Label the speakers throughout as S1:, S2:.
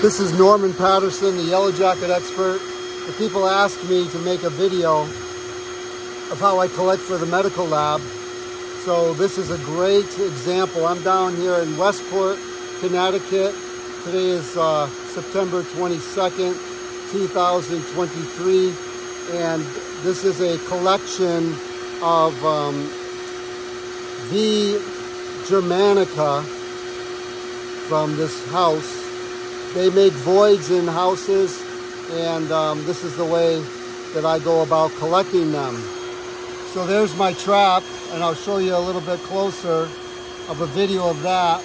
S1: This is Norman Patterson, the Yellow Jacket expert. The people asked me to make a video of how I collect for the medical lab. So this is a great example. I'm down here in Westport, Connecticut. Today is uh, September 22nd, 2023. And this is a collection of um, V. germanica from this house they make voids in houses and um, this is the way that I go about collecting them. So there's my trap and I'll show you a little bit closer of a video of that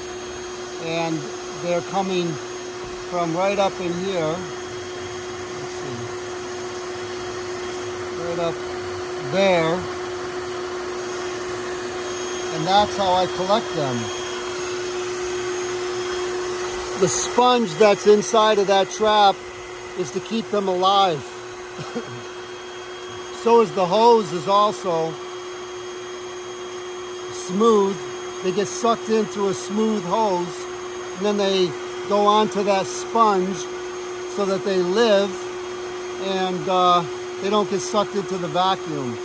S1: and they're coming from right up in here. Right up there. And that's how I collect them the sponge that's inside of that trap is to keep them alive. so is the hose is also smooth. They get sucked into a smooth hose and then they go onto that sponge so that they live and uh, they don't get sucked into the vacuum.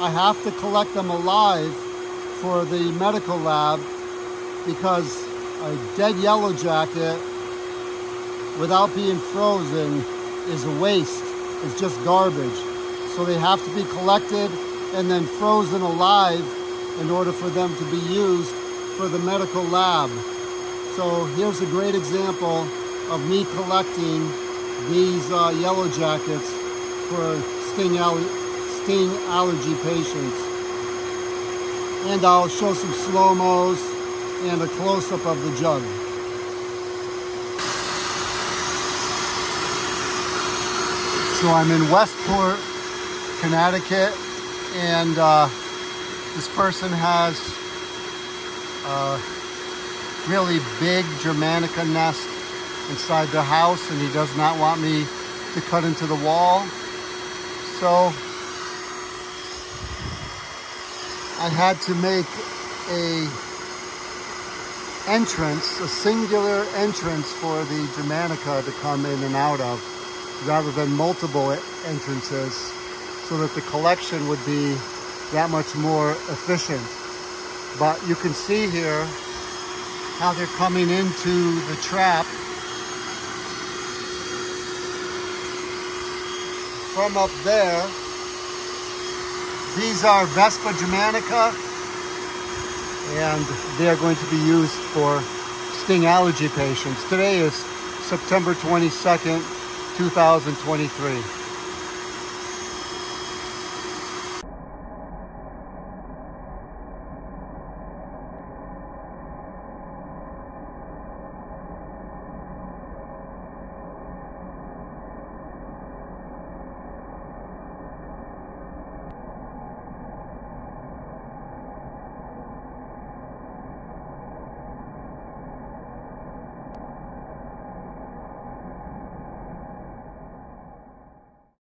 S1: I have to collect them alive for the medical lab because a dead yellow jacket without being frozen is a waste. It's just garbage. So they have to be collected and then frozen alive in order for them to be used for the medical lab. So here's a great example of me collecting these uh, yellow jackets for sting, sting allergy patients. And I'll show some slow-mos and a close-up of the jug. So I'm in Westport, Connecticut, and uh, this person has a really big Germanica nest inside the house and he does not want me to cut into the wall. So I had to make a entrance, a singular entrance for the Germanica to come in and out of, rather than multiple entrances, so that the collection would be that much more efficient. But you can see here how they're coming into the trap from up there. These are Vespa Germanica and they are going to be used for sting allergy patients. Today is September 22nd, 2023.